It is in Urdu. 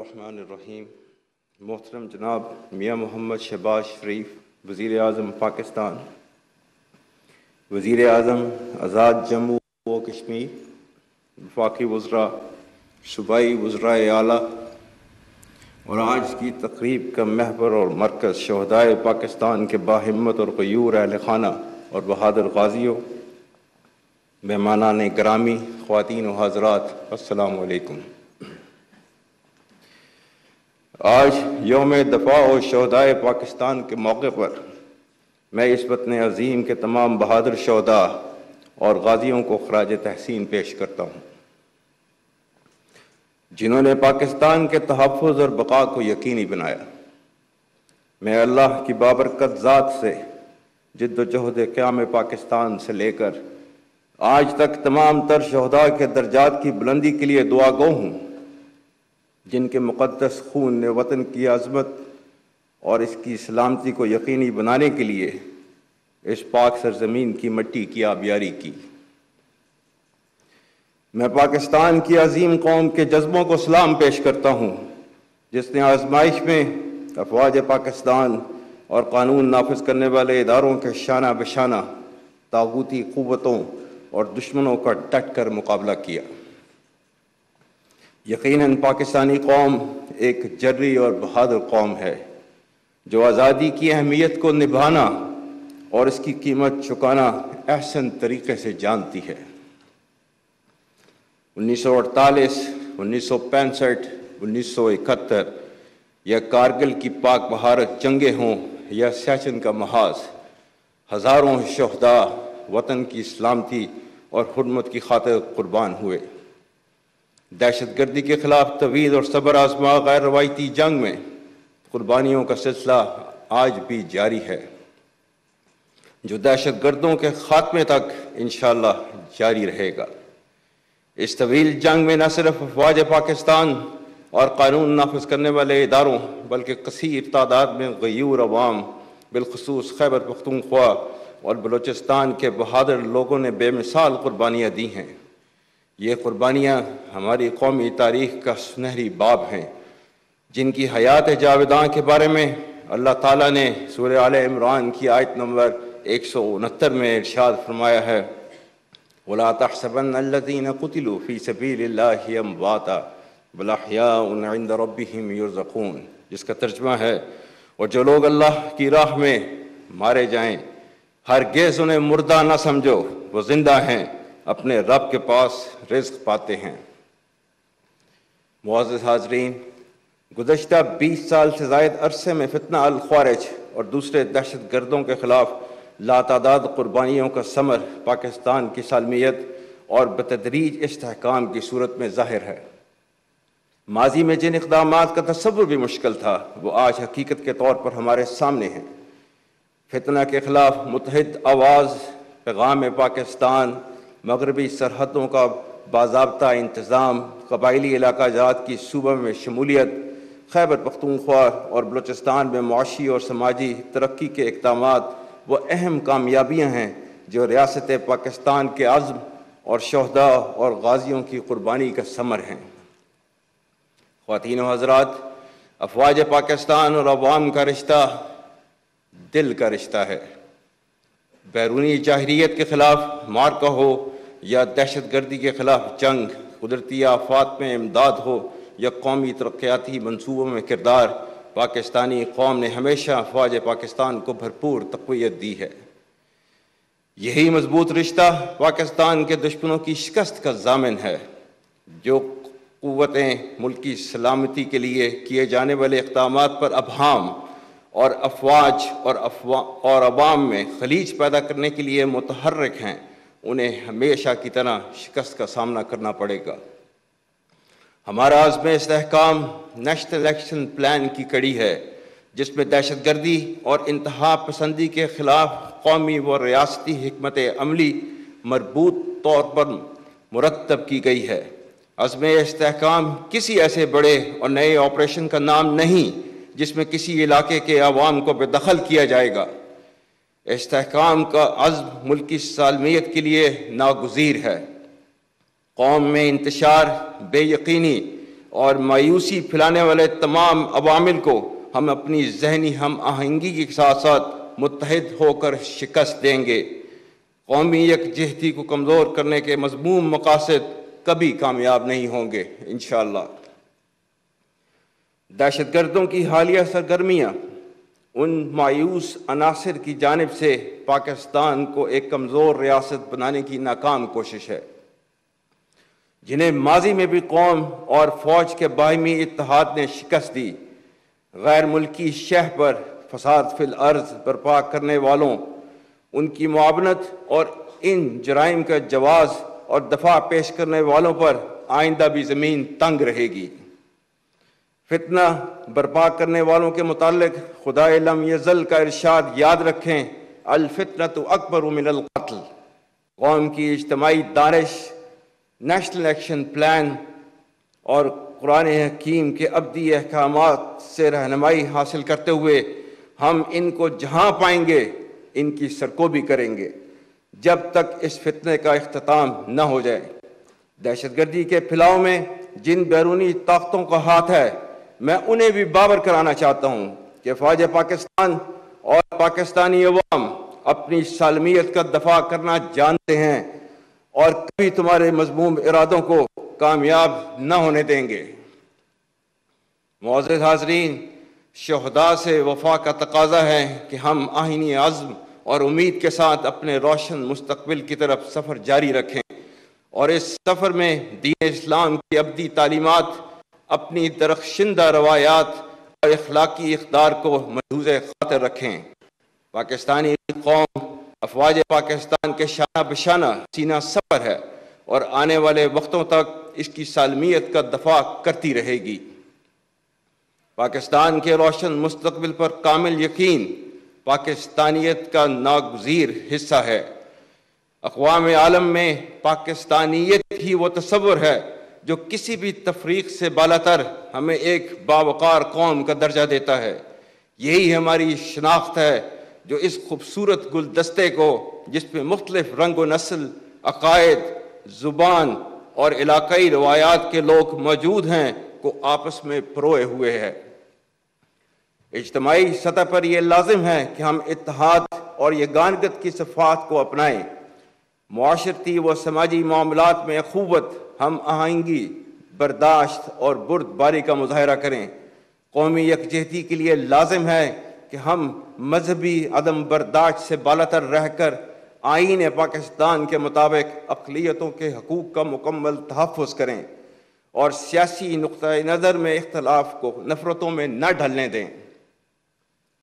الرحمن الرحیم۔ محترم جناب میاں محمد شہباز شریف، وزیر اعظم پاکستان۔ وزیر اعظم آزاد جموں و کشمیر، وفاقی وزراء صوبائی وزرائے اعلیٰ۔ اور آج کی تقریب کا محور اور مرکز شہدائے پاکستان کے باہمت اور قیور اہل خانہ اور بہادر غازیوں۔ مہمانان گرامی، خواتین و حضرات، السلام علیکم۔ آج یوم دفاع و شہدائے پاکستان کے موقع پر میں اس وطن عظیم کے تمام بہادر شہداء اور غازیوں کو خراج تحسین پیش کرتا ہوں۔ جنہوں نے پاکستان کے تحفظ اور بقا کو یقینی بنایا۔ میں اللہ کی بابرکت ذات سے جد و جہد قیام پاکستان سے لے کر آج تک تمام تر شہداء کے درجات کی بلندی کے لیے دعا گو ہوں۔ جن کے مقدس خون نے وطن کی عظمت اور اس کی سلامتی کو یقینی بنانے کے لیے اس پاک سرزمین کی مٹی کی آبیاری کی۔ میں پاکستان کی عظیم قوم کے جذبوں کو سلام پیش کرتا ہوں، جس نے آزمائش میں افواج پاکستان اور قانون نافذ کرنے والے اداروں کے شانہ بشانہ تاغوتی قوتوں اور دشمنوں کا ڈٹ کر مقابلہ کیا۔ یقیناً پاکستانی قوم ایک جری اور بہادر قوم ہے، جو آزادی کی اہمیت کو نبھانا اور اس کی قیمت چکانا احسن طریقے سے جانتی ہے۔ انیس سو اڑتالیس، انیس سو پینسٹھ، انیس سو اکہتر، یا کارگل کی پاک بہارت جنگیں ہوں یا سیشن کا محاذ، ہزاروں شہداء، وطن کی سلامتی اور حرمت کی خاطر قربان ہوئے۔ دہشت گردی کے خلاف طویل اور صبر آزما غیر روایتی جنگ میں قربانیوں کا سلسلہ آج بھی جاری ہے۔ جو دہشت گردوں کے خاتمے تک انشاءاللہ جاری رہے گا۔ اس طویل جنگ میں نہ صرف افواج پاکستان اور قانون نافذ کرنے والے اداروں بلکہ کثیر تعداد میں غیور عوام، بالخصوص خیبر پختونخوا اور بلوچستان کے بہادر لوگوں نے بے مثال قربانیاں دی ہیں۔ یہ قربانیاں ہماری قومی تاریخ کا سنہری باب ہیں۔ جن کی حیات جاویداں کے بارے میں اللہ تعالیٰ نے سورہ آل عمران کی آیت نمبر ایک سو انہتر میں ارشاد فرمایا ہے۔ وَلَا تَحْسَبَنَّ الَّذِينَ قُتِلُوا فِي سَبِيلِ اللَّهِ أَمْوَاتًا بَلْ عِنْدَ رَبِّهِمْ يُرْزَقُونَ۔ جس کا ترجمہ ہے، اور جو لوگ اللہ کی راہ میں مارے جائیں، ہرگز انہیں مردہ نہ سمجھو، وہ زندہ ہیں۔ اپنے رب کے پاس رزق پاتے ہیں۔ معزز حاضرین، گزشتہ بیس سال سے زائد عرصے میں فتنہ الخوارج اور دوسرے دہشت گردوں کے خلاف لاتعداد قربانیوں کا ثمر پاکستان کی سالمیت اور بتدریج استحکام کی صورت میں ظاہر ہے۔ ماضی میں جن اقدامات کا تصور بھی مشکل تھا، وہ آج حقیقت کے طور پر ہمارے سامنے ہیں۔ فتنہ کے خلاف متحد آواز، پیغام پاکستان مغربی سرحدوں کا باضابطہ انتظام، قبائلی علاقہ جات کی صوبہ میں شمولیت، خیبر پختونخوا اور بلوچستان میں معاشی اور سماجی ترقی کے اقدامات وہ اہم کامیابیاں ہیں جو ریاست پاکستان کے عزم اور شہداء اور غازیوں کی قربانی کا ثمر ہیں۔ خواتین و حضرات، افواج پاکستان اور عوام کا رشتہ دل کا رشتہ ہے۔ بیرونی جاہریت کے خلاف مارکا ہو یا دہشت گردی کے خلاف جنگ، قدرتی آفات میں امداد ہو یا قومی ترقیاتی منصوبوں میں کردار، پاکستانی قوم نے ہمیشہ فوج پاکستان کو بھرپور تقویت دی ہے۔ یہی مضبوط رشتہ پاکستان کے دشمنوں کی شکست کا ضامن ہے۔ جو قوتیں ملکی سلامتی کے لیے کیے جانے والے اقدامات پر ابہام اور افواج اور افوا اور عوام میں خلیج پیدا کرنے کے لیے متحرک ہیں۔ انہیں ہمیشہ کی طرح شکست کا سامنا کرنا پڑے گا۔ ہمارا عزم استحکام نیشنل ایکشن پلان کی کڑی ہے، جس میں دہشت گردی اور انتہا پسندی کے خلاف قومی و ریاستی حکمت عملی مربوط طور پر مرتب کی گئی ہے۔ عزم استحکام کسی ایسے بڑے اور نئے آپریشن کا نام نہیں، جس میں کسی علاقے کے عوام کو بے دخل کیا جائے گا۔ استحکام کا عزم ملکی سالمیت کے لیے ناگزیر ہے۔ قوم میں انتشار بے یقینی اور مایوسی پھیلانے والے تمام عوامل کو ہم اپنی ذہنی ہم آہنگی کے ساتھ ساتھ متحد ہو کر شکست دیں گے۔ قومی یکجہتی کو کمزور کرنے کے مضموم مقاصد کبھی کامیاب نہیں ہوں گے، انشاءاللہ۔ دہشت گردوں کی حالیہ سرگرمیاں ان مایوس عناصر کی جانب سے پاکستان کو ایک کمزور ریاست بنانے کی ناکام کوشش ہے۔ جنہیں ماضی میں بھی قوم اور فوج کے باہمی اتحاد نے شکست دی، غیر ملکی شہ پر فساد فی الارض برپا کرنے والوں، ان کی معاونت اور ان جرائم کا جواز اور دفاع پیش کرنے والوں پر آئندہ بھی زمین تنگ رہے گی۔ فتنہ برپا کرنے والوں کے متعلق خدا لم یزل کا ارشاد یاد رکھیں الفتنة اکبر من القتل۔ قوم کی اجتماعی دانش، نیشنل ایکشن پلان اور قرآن حکیم کے ابدی احکامات سے رہنمائی حاصل کرتے ہوئے ہم ان کو جہاں پائیں گے، ان کی سرکوبی کریں گے۔ جب تک اس فتنے کا اختتام نہ ہو جائے۔ دہشت گردی کے پھیلاؤ میں جن بیرونی طاقتوں کا ہاتھ ہے میں انہیں بھی بابر کرانا چاہتا ہوں کہ فوج پاکستان اور پاکستانی عوام اپنی سالمیت کا دفاع کرنا جانتے ہیں اور کبھی تمہارے مضموم ارادوں کو کامیاب نہ ہونے دیں گے۔ معزز حاضرین شہداء سے وفا کا تقاضا ہے کہ ہم آہینی عزم اور امید کے ساتھ اپنے روشن مستقبل کی طرف سفر جاری رکھیں اور اس سفر میں دین اسلام کی ابدی تعلیمات اپنی درخشندہ روایات اور اخلاقی اقدار کو محوظ خاطر رکھیں۔ پاکستانی قوم، افواج پاکستان کے شانہ بشانہ سینہ سفر ہے اور آنے والے وقتوں تک اس کی سالمیت کا دفاع کرتی رہے گی۔ پاکستان کے روشن مستقبل پر کامل یقین پاکستانیت کا ناگزیر حصہ ہے۔ اقوام عالم میں پاکستانیت ہی وہ تصور ہے جو کسی بھی تفریق سے بالاتر ہمیں ایک باوقار قوم کا درجہ دیتا ہے۔ یہی ہماری شناخت ہے جو اس خوبصورت گلدستے کو، جس پہ مختلف رنگ و نسل، عقائد، زبان اور علاقائی روایات کے لوگ موجود ہیں کو آپس میں پروئے ہوئے ہے اجتماعی سطح پر یہ لازم ہے کہ ہم اتحاد اور یہ گانگت کی صفات کو اپنائیں۔ معاشرتی و سماجی معاملات میں اخوت ہم آہنگی، برداشت اور برد باری کا مظاہرہ کریں۔ قومی یکجہتی کے لیے لازم ہے کہ ہم مذہبی عدم برداشت سے بالاتر رہ کر آئین پاکستان کے مطابق اقلیتوں کے حقوق کا مکمل تحفظ کریں اور سیاسی نقطۂ نظر میں اختلاف کو نفرتوں میں نہ ڈھلنے دیں۔